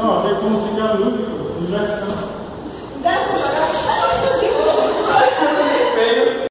Não, a ver como fica lúdico.